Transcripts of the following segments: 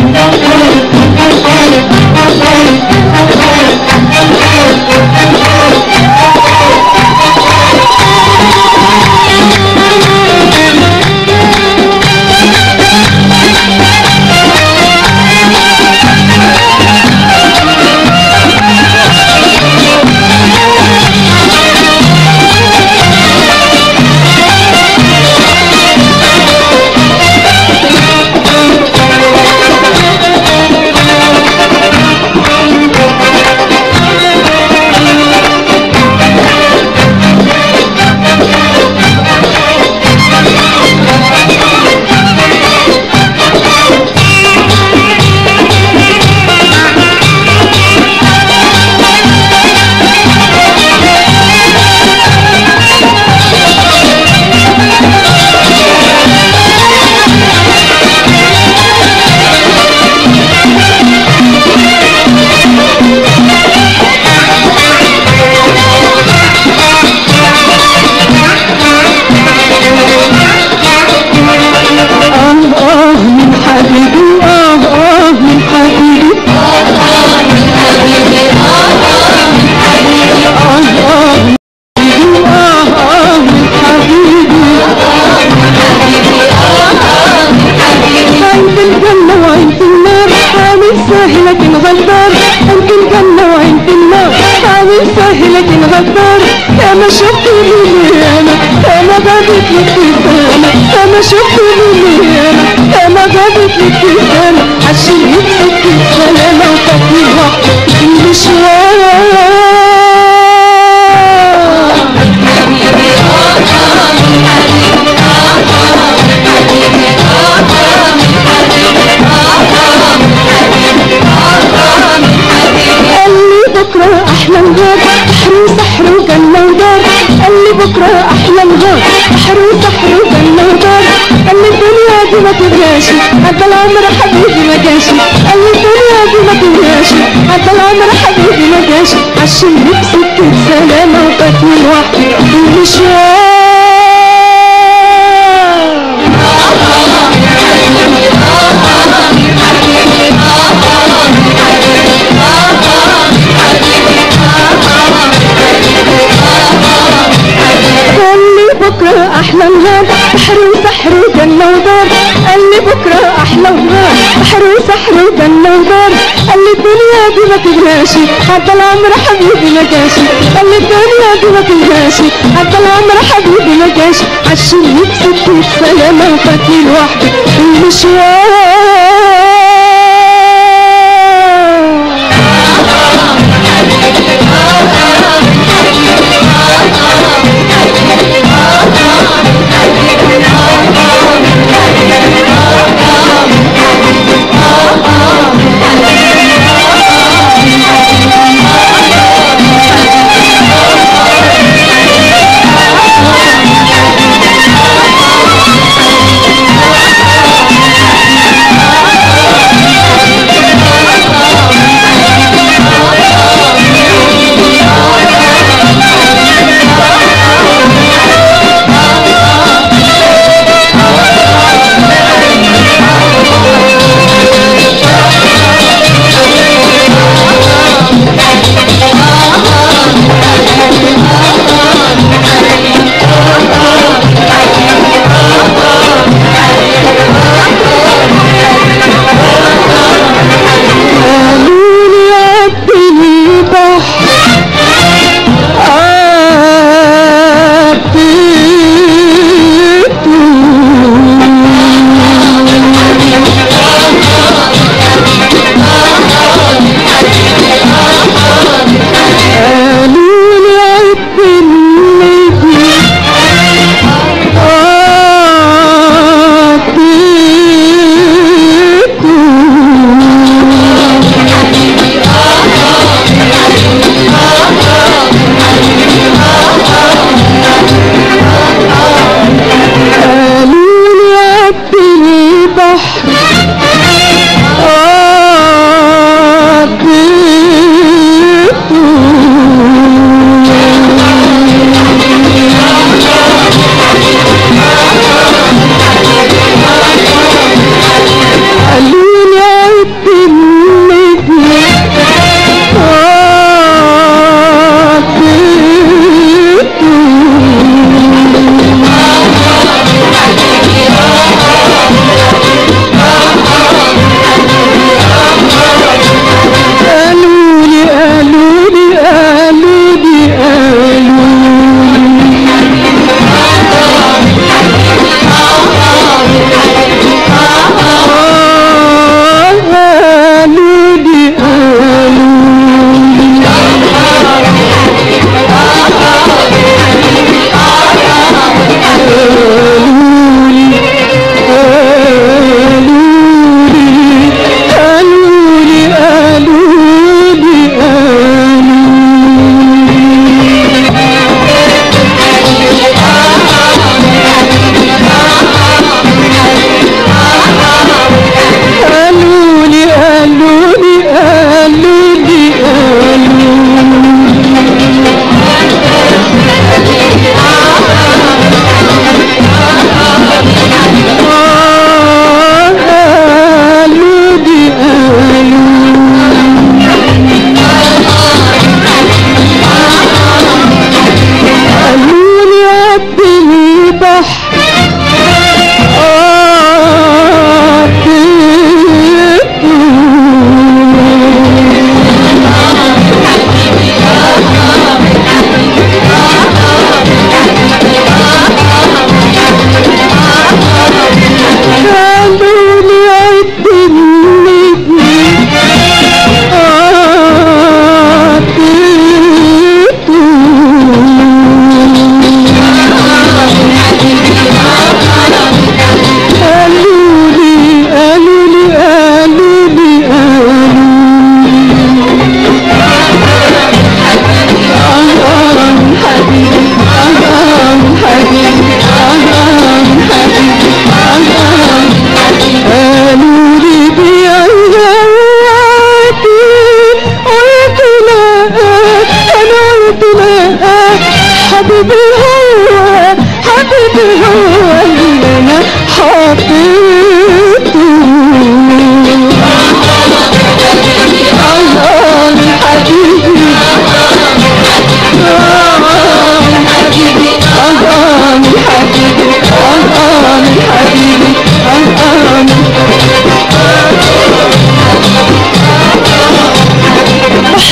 Thank you. أنا شفت مني أنا أنا غابت لك أنا عشان يمسك السلامة وتطلع المشوار تبلاش عدى العمر حبيبي ما جاش. قال لي الدنيا دي ما تبلاش عدى العمر حبيبي ما جاش. عشان نفسك السلامة وباتني لوحدي المشوار قال لي بكرة أحلى نهار. بحر بكرة أحلى نهار بحر وسحر وجنة ودار قال لي الدنيا دي ما تبلاش عدى العمر حبيبي ما جاش قال لي الدنيا دي ما تبلاش عدى العمر حبيبي ما جاش عشان نفسك السلامة وفاتني لوحدي المشوار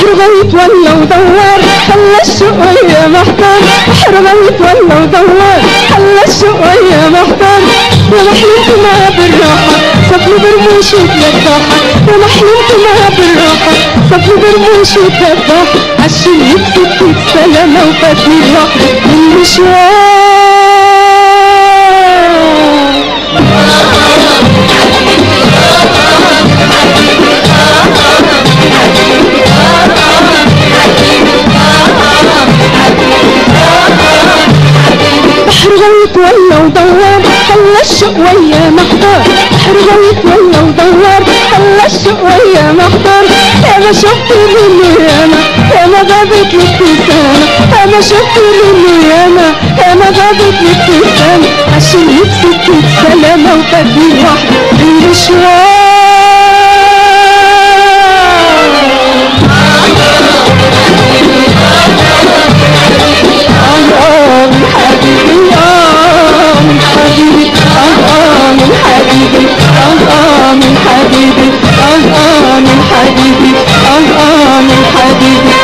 حرميت ولا ودور حل الشوية محتار. حرميت ولا ودور حل الشوية محتار. يا حلمت ما بالراحة صفل برموش وتلفاحة يا حلمت ما بالراحة صفل برموش وتلفاحة عشان يكتب السلامة وفاتني الراحة من مشوار غويت ولا ودوار خلى الشوق ويا محضر غويت ولا ودوار خلى الشوق ويا محضر ما شفت منه ياما يا ما غابت لي ابتسامة ما شفت منه ياما يا ما غابت لي ابتسامة عشان يبسط السلامة وفاتني لوحدي المشوار آه من حبيبي آه من حبيبي. آه من حبيبي. آه من حبيبي.